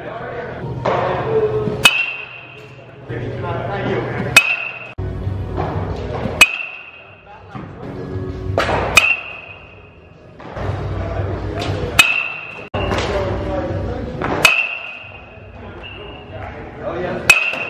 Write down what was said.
Oh, yeah.